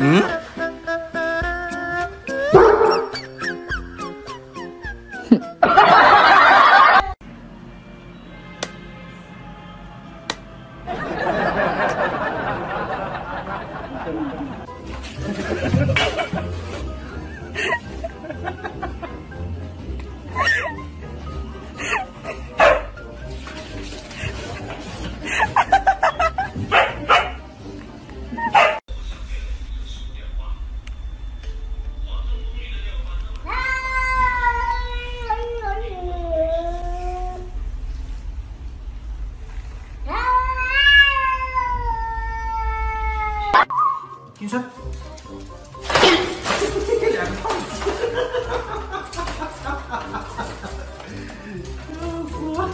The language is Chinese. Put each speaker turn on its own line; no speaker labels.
嗯，哼！停车！两个胖子，笑死我！